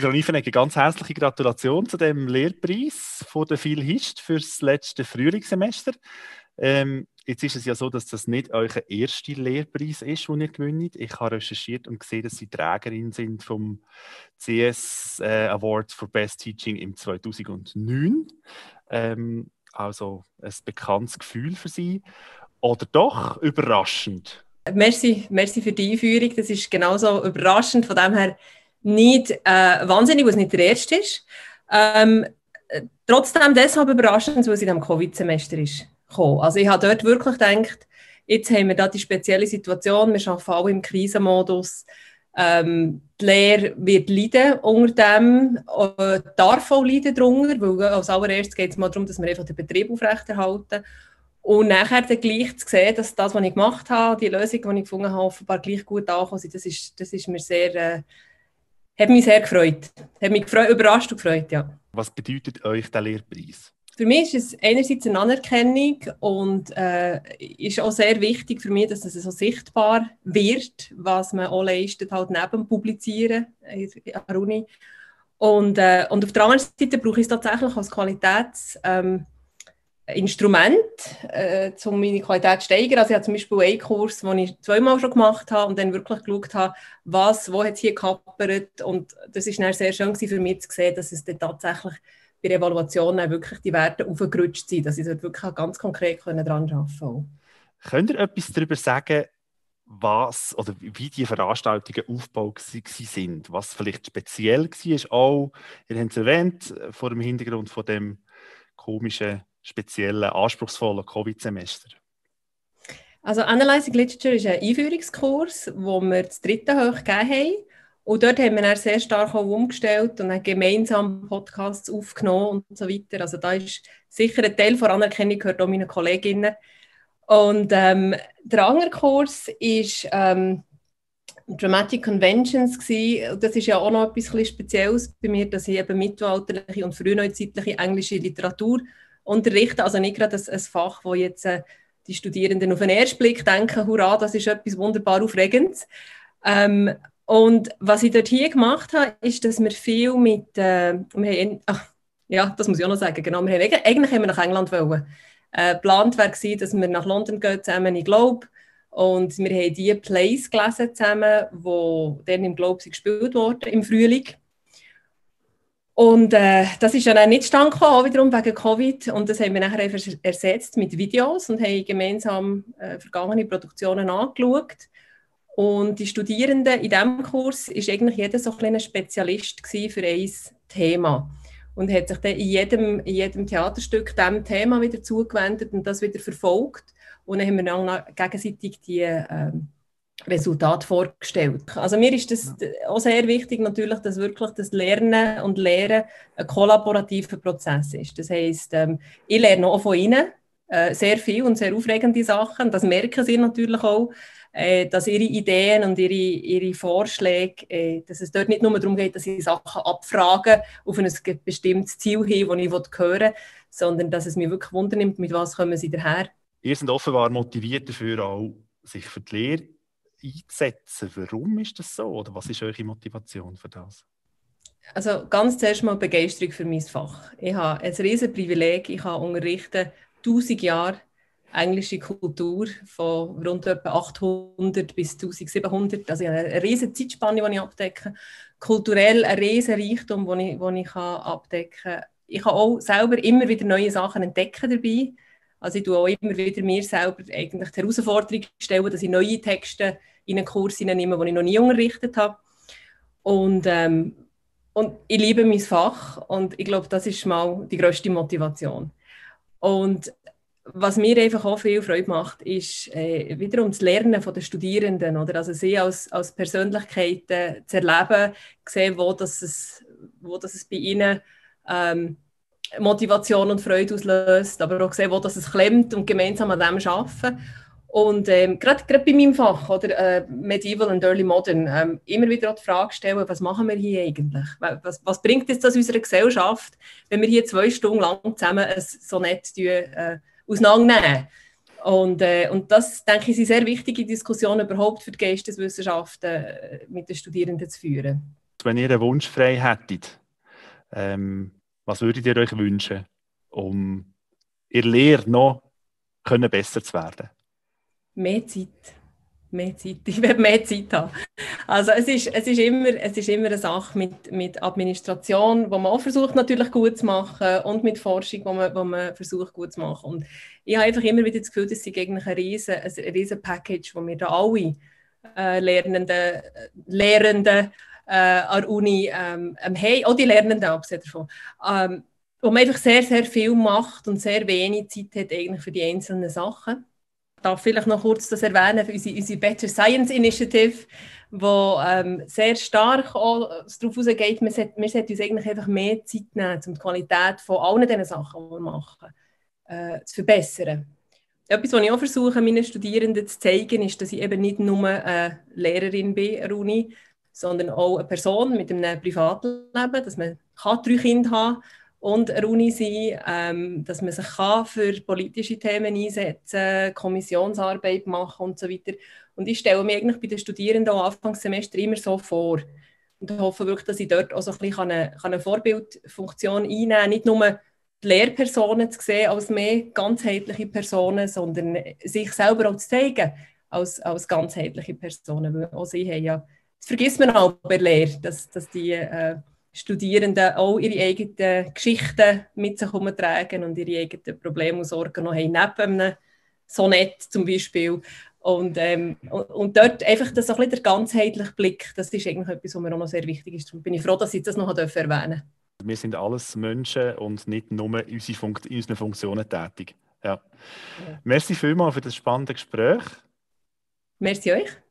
Frau Niefenegger, ganz herzliche Gratulation zu dem Lehrpreis von der Phil Hist das letzte Frühlingssemester. Ähm, jetzt ist es ja so, dass das nicht euer erster Lehrpreis ist, den ihr gewinnt. Ich habe recherchiert und gesehen, dass Sie Trägerin sind vom CS äh, Award for Best Teaching im 2009. Ähm, also ein bekanntes Gefühl für Sie. Oder doch überraschend? Merci, merci für die Einführung. Das ist genauso überraschend. Von dem her nicht äh, wahnsinnig, weil es nicht der erste ist. Ähm, trotzdem deshalb überraschend, weil es in diesem Covid-Semester ist. Gekommen. Also ich habe dort wirklich gedacht, jetzt haben wir da die spezielle Situation, wir arbeiten alle im Krisenmodus. Ähm, die Lehre wird leiden unter dem, äh, darf auch leiden darunter, weil als allererstes geht es mal darum, dass wir einfach den Betrieb aufrechterhalten. Und nachher dann gleich zu sehen, dass das, was ich gemacht habe, die Lösung, die ich gefunden habe, offenbar gleich gut angekommen ist, das ist mir sehr, äh, hat mich sehr gefreut. Hat mich gefreut, überrascht und gefreut, ja. Was bedeutet euch der Lehrpreis? Für mich ist es einerseits eine Anerkennung und äh, ist auch sehr wichtig für mich, dass es so sichtbar wird, was man auch leistet, halt neben dem Publizieren an der Uni. Und, äh, und auf der anderen Seite brauche ich es tatsächlich als Qualitäts... Ähm, Instrument, äh, um meine Qualität zu steigern. Also ich habe zum Beispiel einen Kurs, den ich zweimal schon gemacht habe und dann wirklich geschaut habe, was, wo hat es hier gehappert und das ist dann sehr schön für mich zu sehen, dass es dann tatsächlich bei der Evaluation wirklich die Werte aufgerutscht sind, dass ich dort wirklich ganz konkret daran arbeiten konnte. Könnt ihr etwas darüber sagen, was oder wie die Veranstaltungen aufgebaut sind, was vielleicht speziell war, auch, ihr habt es erwähnt, vor dem Hintergrund von dem komischen speziellen, anspruchsvollen Covid-Semester? Also Analyzing Literature ist ein Einführungskurs, wo wir das dritte hoch gegeben haben. Und dort haben wir dann sehr stark auch umgestellt und dann gemeinsam Podcasts aufgenommen und so weiter. Also da ist sicher ein Teil von Anerkennung gehört auch meinen Kolleginnen. Und ähm, der andere Kurs ist ähm, Dramatic Conventions gewesen. Das ist ja auch noch etwas Spezielles bei mir, dass ich eben mittelalterliche und frühneuzeitliche englische Literatur unterrichten. Also nicht gerade ein, ein Fach, wo jetzt äh, die Studierenden auf den ersten Blick denken, hurra, das ist etwas wunderbar Aufregendes. Ähm, und was ich dort hier gemacht habe, ist, dass wir viel mit, äh, wir haben, ach, ja, das muss ich auch noch sagen, genau, wir haben, eigentlich haben wir nach England wollen. Äh, geplant war, dass wir nach London gehen zusammen in Globe und wir haben die Plays gelesen zusammen, die dann im Globe gespielt wurden im Frühling. Und äh, das ist dann auch nicht stand gekommen, wiederum wegen Covid. Und das haben wir nachher einfach ersetzt mit Videos und haben gemeinsam äh, vergangene Produktionen angeschaut. Und die Studierenden in diesem Kurs ist eigentlich jeder so ein Spezialist für ein Thema und hat sich dann in jedem, in jedem Theaterstück diesem Thema wieder zugewendet und das wieder verfolgt. Und dann haben wir dann gegenseitig die ähm, Resultat vorgestellt. Also mir ist das auch sehr wichtig natürlich, dass wirklich das Lernen und Lehren ein kollaborativer Prozess ist. Das heißt, ähm, ich lerne auch von Ihnen äh, sehr viel und sehr aufregende Sachen. Das merken Sie natürlich auch, äh, dass Ihre Ideen und Ihre, Ihre Vorschläge, äh, dass es dort nicht nur darum geht, dass Sie Sachen abfragen auf ein bestimmtes Ziel hin, das ich hören will, sondern dass es mich wirklich wundernimmt, mit was kommen Sie daher. Ihr seid offenbar motiviert dafür auch, sich für die Lehre einzusetzen. Warum ist das so? Oder was ist eure Motivation für das? Also ganz zuerst mal Begeisterung für mein Fach. Ich habe ein riesiges Privileg. Ich habe unterrichten 1000 Jahre englische Kultur von rund etwa 800 bis 1700. Also ich habe eine riesige Zeitspanne, die ich abdecke. Kulturell ein riesiger Reichtum, den ich, den ich abdecken kann. Ich kann auch selber immer wieder neue Sachen entdecken dabei. Also ich tue auch immer wieder mir selber eigentlich die Herausforderung stellen, dass ich neue Texte in einen Kurs nehme, den ich noch nie unterrichtet habe. Und, ähm, und ich liebe mein Fach und ich glaube, das ist mal die größte Motivation. Und was mir einfach auch viel Freude macht, ist äh, wiederum das Lernen von den Studierenden, oder? Also sie als, als Persönlichkeiten zu erleben, sehen, wo das es, wo das es bei ihnen ähm, Motivation und Freude auslöst, aber auch sehen, wo das es klemmt und gemeinsam an dem arbeiten. Und ähm, gerade bei meinem Fach, oder, äh, Medieval und Early Modern, ähm, immer wieder die Frage stellen, was machen wir hier eigentlich? Was, was bringt es das unserer Gesellschaft, wenn wir hier zwei Stunden lang zusammen ein Sonett äh, auseinandernehmen? Und, äh, und das, denke ich, eine sehr wichtige Diskussion überhaupt für die Geisteswissenschaften äh, mit den Studierenden zu führen. wenn ihr einen Wunsch frei hättet, ähm, was würdet ihr euch wünschen, um ihr Lehre noch können besser zu werden? Mehr Zeit. Mehr Zeit. Ich werde mehr Zeit haben. Also es ist, es ist, immer, es ist immer eine Sache mit, mit Administration, wo man auch versucht natürlich gut zu machen und mit Forschung, wo man, wo man versucht gut zu machen. Und ich habe einfach immer wieder das Gefühl, dass sie eigentlich ein riesen, ein riesen Package, wo wir da alle äh, Lernenden, Lehrenden äh, an der Uni ähm, haben, auch die Lernenden abgesehen davon, ähm, wo man einfach sehr, sehr viel macht und sehr wenig Zeit hat eigentlich für die einzelnen Sachen. Ich darf vielleicht noch kurz das erwähnen, unsere, unsere Better Science Initiative, wo ähm, sehr stark auch darauf ausgeht, wir sollten, uns eigentlich einfach mehr Zeit nehmen, um die Qualität von allen diesen Sachen, die wir machen, äh, zu verbessern. Etwas, was ich auch versuche, meinen Studierenden zu zeigen, ist, dass ich eben nicht nur eine Lehrerin bin an der Uni, sondern auch eine Person mit einem Privatleben, dass man kann drei Kinder haben und eine Uni sein, ähm, dass man sich kann für politische Themen einsetzen, Kommissionsarbeit machen und so weiter. Und ich stelle mir eigentlich bei den Studierenden am Anfangssemester immer so vor und hoffe wirklich, dass ich dort auch so ein bisschen eine, eine Vorbildfunktion einnehmen kann, nicht nur die Lehrpersonen zu sehen als mehr ganzheitliche Personen, sondern sich selber auch zu zeigen als, als ganzheitliche Personen. Weil auch sie haben ja, das vergisst man auch bei der Lehre, dass, dass die äh, Studierenden auch ihre eigenen Geschichten mit sich herumtragen und ihre eigenen Probleme und Sorgen noch haben, neben einem Sonett zum Beispiel. Und, ähm, und, und, dort einfach das so ein bisschen der ganzheitliche Blick, das ist eigentlich etwas, was mir auch noch sehr wichtig ist. Darum bin ich froh, dass ich das noch erwähnen durfte. Wir sind alles Menschen und nicht nur in unseren Funktionen tätig. Ja. ja. Merci vielmals für das spannende Gespräch. Merci euch.